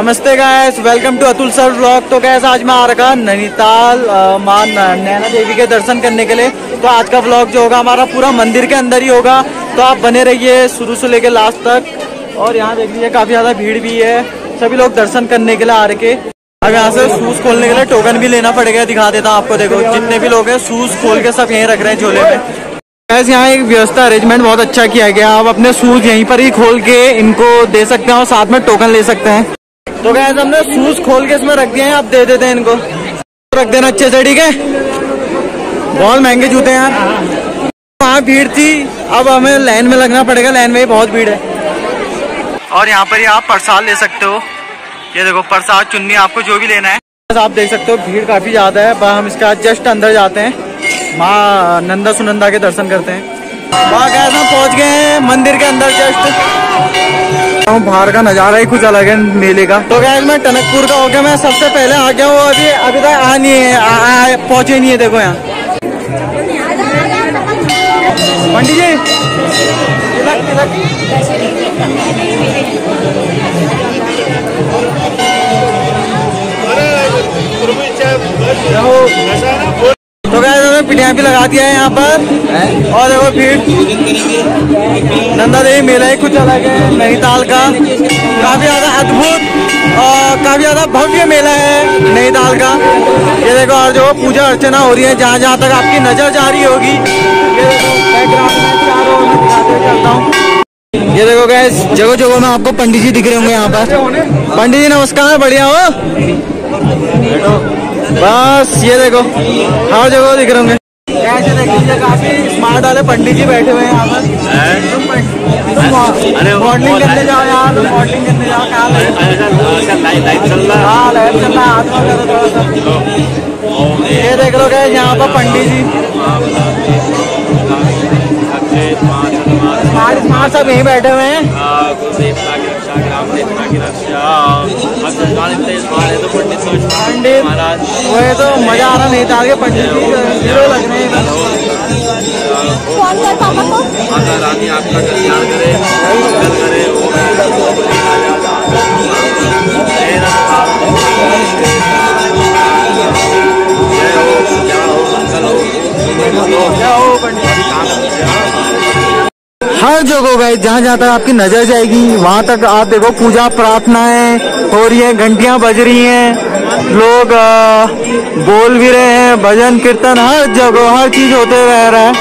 नमस्ते guys welcome to Atul sir vlog तो guys आज मैं आ रखा नैनीताल माँ नैना देवी के दर्शन करने के लिए। तो आज का ब्लॉग जो होगा, हमारा पूरा मंदिर के अंदर ही होगा। तो आप बने रहिए शुरू से लेके लास्ट तक। और यहाँ देख लीजिए काफ़ी ज़्यादा भीड़ भी है। सभी लोग दर्शन करने के लिए आ रखे। अब यहाँ से शूज़ खोलने के लिए टोकन भी लेना पड़ेगा, दिखा देता हूँ आपको। देखो, जितने भी लोग हैं शूज़ खोल के सब यहीं रख रहे हैं झोले में गैस यहाँ एक व्यवस्था अरेंजमेंट बहुत अच्छा किया गया। आप अपने शूज़ यहीं पर ही खोल के इनको दे सकते हैं और साथ में टोकन ले सकते हैं। तो गैस हमने शूज़ खोल के इसमें रख दिए हैं आप दे देते हैं इनको। रख देना अच्छे से ठीक है? बहुत महँगे जूते हैं यार। वहाँ भीड़ थी अब हमें लाइन में लगना पड़ेगा लाइन में ही बहुत भीड़ है। और यहाँ पर ही आप प्रसाद ले सकते हो। ये देखो प्रसाद चुन्नी आपको जो भी लेना है। आप देख सकते हो भीड़ काफ़ी ज़्यादा है। पर हम इसका जस्ट अंदर जाते हैं। माँ नंदा सुनंदा के दर्शन करते हैं। वहाँ गैस हम पहुँच गए हैं मंदिर के अंदर जस्ट। बाहर का नज़ारा ही कुछ अलग है मेले का। तो गैस मैं टनकपुर का होकर मैं सबसे पहले आ गया हूँ अभी अभी तक आ नहीं है आ- नहीं है देखो यहाँ। पंडित जी तिलक तिलक पिटिया भी लगा दिया है यहाँ पर। और देखो भीड़। नंदा देवी मेला ही कुछ अलग है, नैनीताल का। काफ़ी ज़्यादा अद्भुत और काफ़ी ज़्यादा भव्य मेला है नैनीताल का। ये देखो और जो पूजा अर्चना हो रही है, जहाँ जहाँ तक आपकी नज़र जा रही होगी। ये देखो हूँ। ये देखो गैस जगह जगह में आपको पंडित जी दिख रहे होंगे यहाँ पर। पंडित जी नमस्कार, बढ़िया हो? बस, ये देखो, हर जगह दिख रहे होंगे। देख लीजिए काफ़ी स्मार्ट वाले पंडित जी बैठे हुए हैं यहाँ पर मॉडलिंग करने जाओ यार मॉडलिंग करने जाओ कहाँ लाइट लाइव लाइव चल रहा हाँ लाइट चल रहा है हाथ में थोड़ा सा ये देख लो गए यहाँ पर पंडित जी स्मार्ट स्मार्ट सब यहीं बैठे हुए हैं की की है तो पंडित तो वही तो मज़ा आ रहा नहीं था आगे पंडित लग रहे हैं माता रानी आपका कल्याण करे करे जय हो कल्याण हो मंगल हो क्या हो पंडित हर जगह गए जहाँ जहाँ तक आपकी नज़र जाएगी वहाँ तक आप देखो पूजा प्रार्थनाएँ हो रही है घंटियाँ बज रही हैं। लोग आ, बोल भी रहे हैं भजन कीर्तन हर जगह हर चीज़ होते रह रहा है।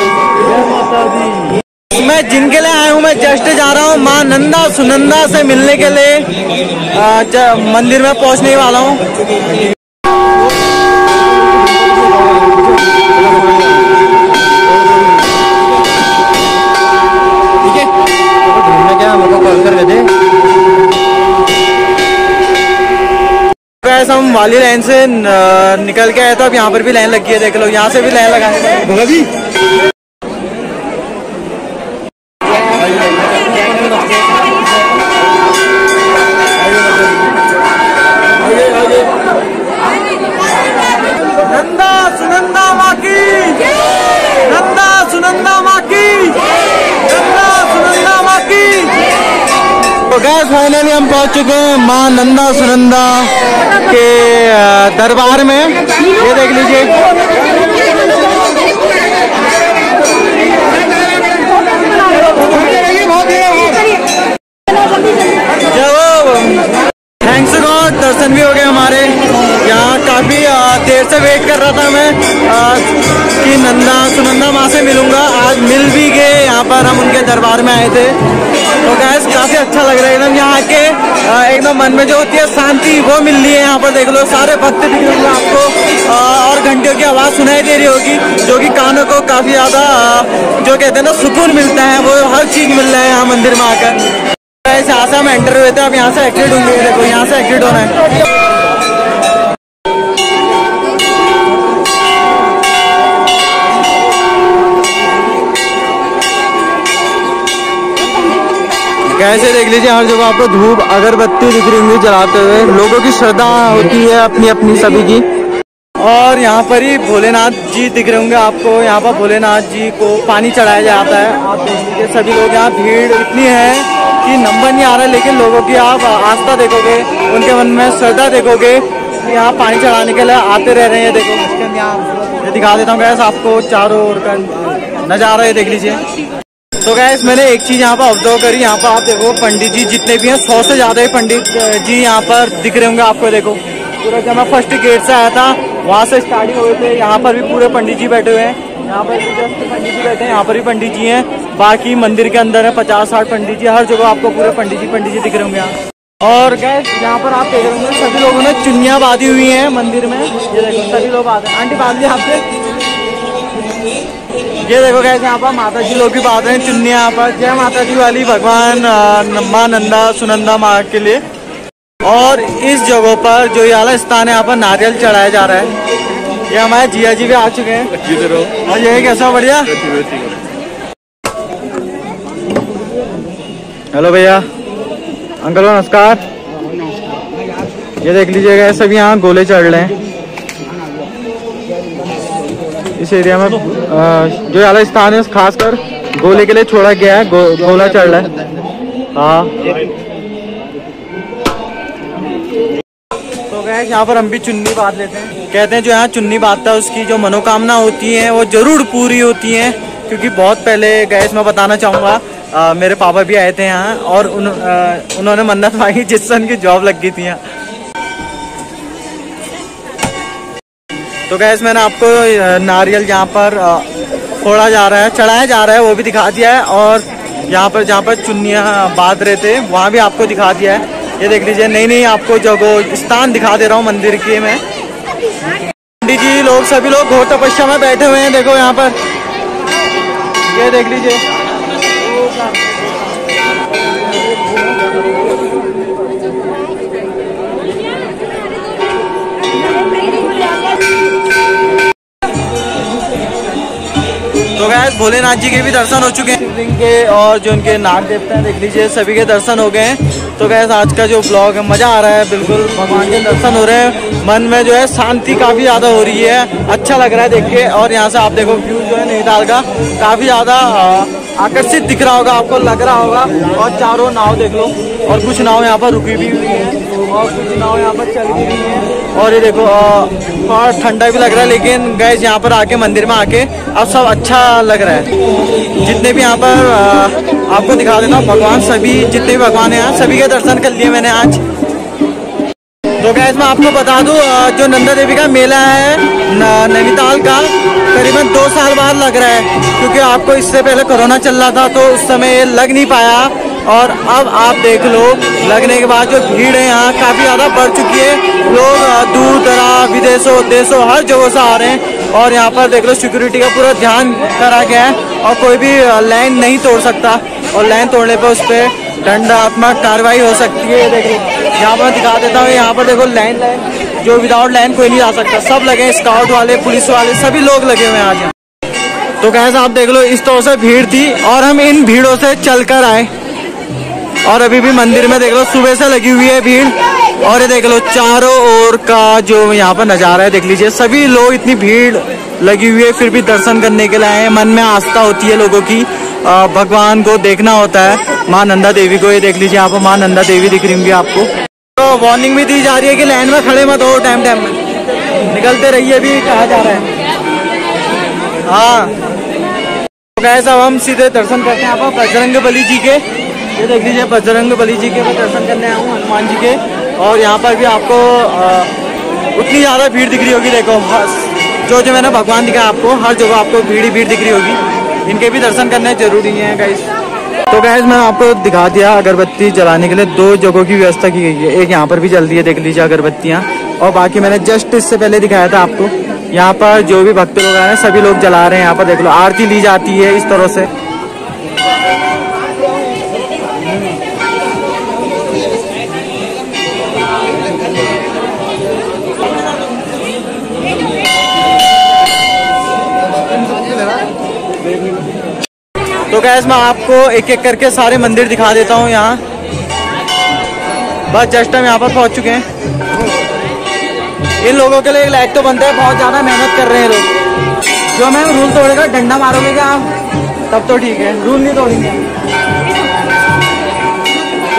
मैं जिनके लिए आया हूँ मैं जस्ट जा रहा हूँ माँ नंदा सुनंदा से मिलने के लिए मंदिर में पहुँचने वाला हूँ। गैस हम वाली लाइन से निकल के आए तो अब यहाँ पर भी लाइन लगी है देख लो यहाँ से भी लाइन लगा भी नंदा सुनंदा माँ नंदा सुनंदा माँ नंदा सुनंदा माँ तो गैस फाइनली हम पहुँच चुके हैं माँ नंदा सुनंदा। के दरबार में ये देख लीजिए। दर्शन भी हो गए हमारे। यहाँ काफ़ी देर से वेट कर रहा था मैं अ, कि नंदा सुनंदा माँ से मिलूँगा। आज मिल भी गए यहाँ पर हम उनके दरबार में आए थे। तो गैस काफ़ी अच्छा लग रहा है। एकदम यहाँ के एकदम मन में जो होती है शांति, वो मिल रही है यहाँ पर, देख लो, सारे भक्त दिख रहे होंगे आपको। और घंटियों की आवाज़ सुनाई दे रही होगी, जो कि कानों को काफ़ी ज़्यादा जो कहते हैं ना, सुकून मिलता है, वो हर चीज़ मिल रहा है यहाँ मंदिर में आकर। ऐसे यहाँ से हम एंटर हुए थे, अब यहाँ से एग्जिट होंगे, देखो, यहाँ से एग्जिट होना है। कैसे देख लीजिए, हर जगह आपको धूप, अगरबत्ती दिख रही होंगी जलाते हुए। लोगों की श्रद्धा होती है अपनी अपनी सभी की। और यहाँ पर ही भोलेनाथ जी दिख रहे होंगे आपको। यहाँ पर भोलेनाथ जी को पानी चढ़ाया जाता है। आप देख लीजिए, सभी लोग यहाँ भीड़ इतनी है कि नंबर नहीं आ रहा, लेकिन लोगों की आप आस्था देखोगे, उनके मन में श्रद्धा देखोगे यहाँ पानी चढ़ाने के लिए आते रह रहे हैं। देखो यहाँ दिखा देता हूँ गैस आपको चारों ओर का नज़ारा ये देख लीजिए। तो गैस मैंने एक चीज़ यहाँ पर ऑब्ज़र्व करी, यहाँ पर आप देखो, पंडित जी जितने भी हैं, सौ से ज़्यादा ही पंडित जी यहाँ पर दिख रहे होंगे आपको, देखो। पूरा जब मैं फ़र्स्ट गेट से आया था, वहाँ से स्टार्टिंग हुए थे, यहाँ पर भी पूरे पंडित जी बैठे हुए हैं। यहाँ पर पंडित जी बैठे हैं, यहाँ पर भी पंडित जी हैं। बाकी मंदिर के अंदर है पचास साठ पंडित जी, हर जगह आपको पूरे पंडित जी पंडित जी दिख रहे होंगे यहाँ। और गैस यहाँ पर आप देख रहे होंगे, सभी लोगों ने चुनिया बांधी हुई है मंदिर में। ये देखो, सभी लोग आते हैं। आंटी बाँध आपसे ये देखो गैस यहाँ पर माता जी लोग भी रहे हैं चुन्नी यहाँ पर। जय माता जी वाली भगवान माँ नंदा सुनंदा माँ के लिए। और इस जगह पर जो ये आला स्थान है यहाँ पर नारियल चढ़ाया जा रहा है। ये हमारे जिया जी भी आ चुके हैं। और ये कैसा बढ़िया? हेलो भैया। अंकल नमस्कार। ये देख लीजिएगा सभी यहाँ गोले चढ़ रहे हैं। इस एरिया में जो वाला स्थान है खासकर गोले के लिए छोड़ा गया है गोला चढ़ रहा है। हाँ। गैस यहाँ पर हम भी चुन्नी बाँध लेते हैं। कहते हैं जो यहाँ चुन्नी बांधता है उसकी जो मनोकामना होती है वो ज़रूर पूरी होती है। क्योंकि बहुत पहले गैस मैं बताना चाहूँगा मेरे पापा भी आए थे यहाँ और उन, आ, उन्होंने मन्नत मांगी जिससे उनकी जॉब लग गई थी यहाँ। तो गैस मैंने आपको नारियल जहाँ पर फोड़ा जा रहा है, चढ़ाया जा रहा है, वो भी दिखा दिया है, और यहाँ पर, जहाँ पर चुन्नियाँ बाँध रहे थे, वहाँ भी आपको दिखा दिया है। ये देख लीजिए नई नई आपको जगह स्थान दिखा दे रहा हूँ मंदिर के में। पंडित जी, लोग, सभी लोग घोर तपस्या में बैठे हुए हैं, देखो यहाँ पर। ये देख लीजिए। गैस भोलेनाथ जी के भी दर्शन हो चुके हैं। शिवलिंग के और जो उनके नाग देवता हैं, देख लीजिए, सभी के दर्शन हो गए हैं। तो गैस आज का जो ब्लॉग है, मज़ा आ रहा है, बिल्कुल भगवान के दर्शन हो रहे हैं। मन में जो है शांति काफ़ी ज़्यादा हो रही है। अच्छा लग रहा है देख के। और यहाँ से आप देखो व्यू जो है नैनीताल का, काफ़ी ज़्यादा आकर्षित दिख रहा होगा, आपको लग रहा होगा। और चारों नाव देख लो, और कुछ नाव यहाँ पर रुकी भी हुई है, और कुछ नाव यहाँ पर चल भी रही है। और ये देखो और ठंडा भी लग रहा है, लेकिन गैस यहाँ पर आके, मंदिर में आके, अब सब अच्छा लग रहा है। जितने भी यहाँ पर आपको दिखा देना भगवान सभी, जितने भी भगवान हैं, सभी के दर्शन कर लिए मैंने आज। तो गैस मैं आपको बता दूँ जो नंदा देवी का मेला है नैनीताल का, करीबन दो साल बाद लग रहा है, क्योंकि आपको इससे पहले कोरोना चल रहा था तो उस समय लग नहीं पाया। और अब आप देख लो, लगने के बाद जो भीड़ है यहाँ काफ़ी ज़्यादा बढ़ चुकी है। लोग दूर दराज, विदेशों, देशों, हर जगह से आ रहे हैं। और यहाँ पर देख लो सिक्योरिटी का पूरा ध्यान करा गया है और कोई भी लाइन नहीं तोड़ सकता। और लाइन तोड़ने पर उस पर दंडात्मक कार्रवाई हो सकती है। देखो यहाँ पर दिखा देता हूँ, यहाँ पर देखो लाइन लाइन जो विदाउट लाइन कोई नहीं जा सकता। सब लगे स्काउट वाले पुलिस वाले, सभी लोग लगे हुए हैं आज तो कैसे आप देख लो, इस तरह से भीड़ थी और हम इन भीड़ों से चलकर आए। और अभी भी मंदिर में देख लो, सुबह से लगी हुई है भीड़। और ये देख लो, चारों ओर का जो यहाँ पर नज़ारा है, देख लीजिए। सभी लोग इतनी भीड़ लगी हुई है, फिर भी दर्शन करने के लिए आए हैं। मन में आस्था होती है लोगों की। भगवान को देखना होता है। माँ नंदा देवी को ये देख लीजिए पर माँ नंदा देवी दिख रही होंगी आपको। तो वार्निंग भी दी जा रही है कि लाइन में खड़े मत हो टाइम टाइम में। निकलते रहिए भी कहा जा रहा है। हाँ। तो कैसा अब हम सीधे दर्शन करते हैं आप बजरंग बली जी के। ये देख लीजिए बजरंग बली जी के मैं दर्शन करने आया हूँ हनुमान जी के। और यहाँ पर भी आपको आ, उतनी ज़्यादा भीड़ दिख रही होगी देखो जो जो मैंने भगवान दिखा आपको हर जगह आपको भीड़ ही भीड़ दिख रही होगी। इनके भी दर्शन करने ज़रूरी है गाइस तो गैस मैंने आपको दिखा दिया अगरबत्ती जलाने के लिए। दो जगहों की व्यवस्था की गई है। एक यहाँ पर भी जल रही है देख लीजिए अगरबत्तियाँ। और बाकी मैंने जस्ट इससे पहले दिखाया था आपको। यहाँ पर जो भी भक्त लोग आए हैं सभी लोग जला रहे हैं। यहाँ पर देख लो आरती ली जाती है इस तरह से। तो गैस मैं आपको एक एक करके सारे मंदिर दिखा देता हूँ यहाँ। बस जस्ट हम यहाँ पर पहुँच चुके हैं। इन लोगों के लिए एक लाइक तो बनता है, बहुत ज़्यादा मेहनत कर रहे हैं लोग। जो मैं रूल तोड़ेगा, डंडा मारोगे क्या आप? तब तो ठीक है रूल नहीं तोड़ेंगे।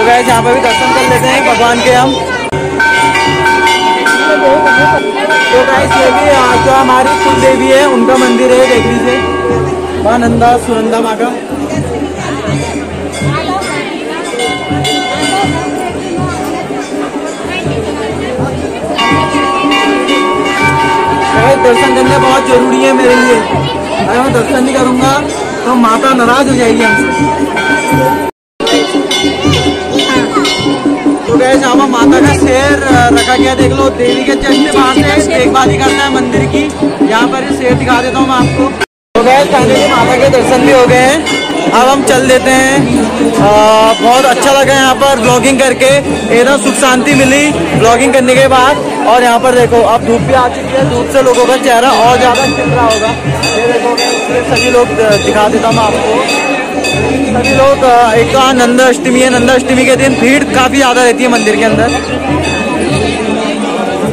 गए यहाँ पे भी दर्शन कर लेते हैं भगवान के हम। तो गैस ये भी जो हमारी कुल देवी है, उनका मंदिर है देख लीजिए माँ नंदा, सुनंदा माँ का। दर्शन करने बहुत ज़रूरी है मेरे लिए। अगर मैं दर्शन नहीं करूँगा तो माता नाराज़ हो जाएगी हमसे। तो यहाँ माता का शेर रखा गया देख लो देवी के जस्ट बाहर से ही करना है मंदिर की। यहाँ पर शेर दिखा देता हूँ मैं आपको। तो फाइनली माता के दर्शन भी हो गए हैं। अब हम चल देते हैं। अ, बहुत अच्छा लगा यहाँ पर ब्लॉगिंग करके। एकदम सुख शांति मिली ब्लॉगिंग करने के बाद। और यहाँ पर देखो, अब धूप भी आ चुकी है, धूप से लोगों का चेहरा और ज़्यादा खिल रहा होगा। ये देखो सभी लोग दिखा देता हूँ मैं आपको। सभी लोग एक तो आज नंदा अष्टमी है, नंदा अष्टमी के दिन भीड़ काफ़ी ज़्यादा रहती है मंदिर के अंदर।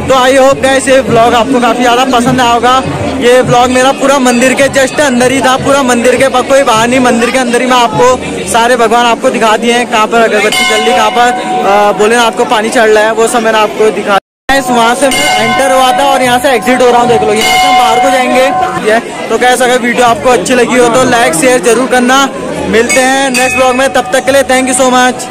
तो आई होप गैस ये ब्लॉग आपको काफ़ी ज़्यादा पसंद आया होगा। ये ब्लॉग मेरा पूरा मंदिर के जस्ट अंदर ही था, पूरा मंदिर के कोई बाहर नहीं, मंदिर के अंदर ही मैं आपको, सारे भगवान आपको दिखा दिए हैं। कहाँ पर अगरबत्ती रही, कहाँ पर बोले ना आपको पानी चढ़ रहा है, वो सब मैंने आपको दिखा गैस वहाँ से मैं एंटर हुआ था और यहाँ से एग्जिट हो रहा हूँ, देख लो, यहाँ से हम बाहर को जाएँगे। तो कैसे अगर वीडियो आपको अच्छी लगी हो तो लाइक शेयर ज़रूर करना। मिलते हैं नेक्स्ट ब्लॉग में, तब तक के लिए थैंक यू सो मच